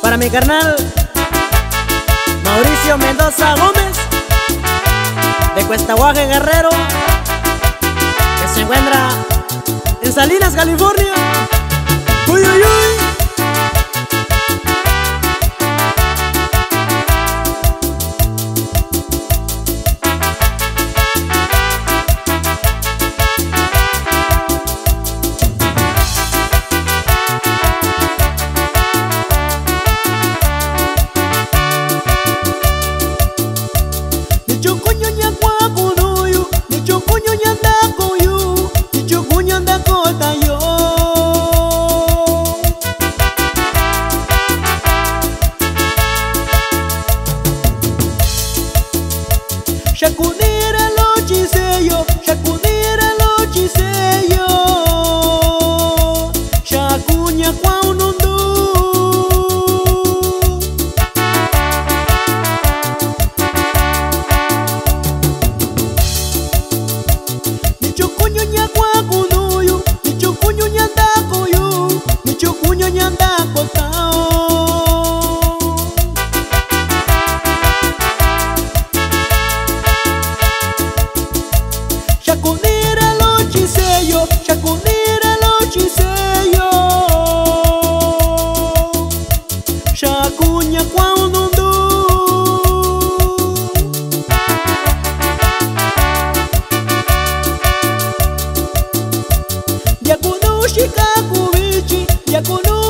para mi carnal Mauricio Mendoza Gómez de Cuestaguaje Guerrero que se encuentra en Salinas, California. Uy, uy, uy. Minha qual não dou cunha qual dundu Diakunu shikakuichi, diakunu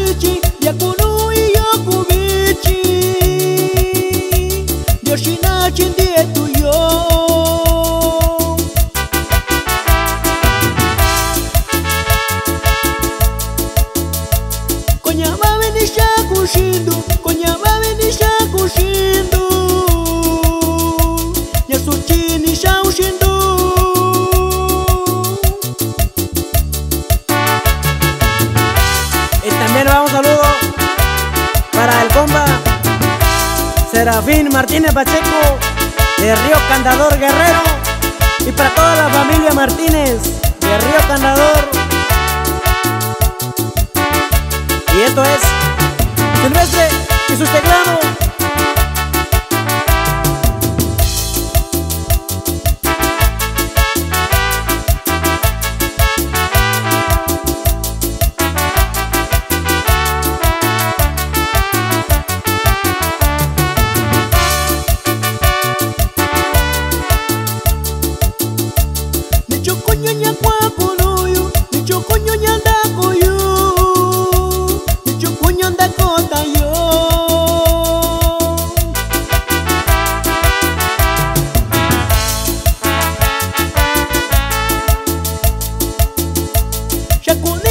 para el compa Serafín Martínez Pacheco de Río Candador Guerrero y para toda la familia Martínez de Río Candador. Y esto es Silvestre y sus teclados. Chaculei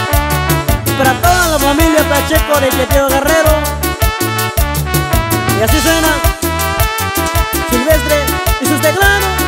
para toda la familia Pacheco de Queteo Guerrero. Y así suena Silvestre y sus teclados.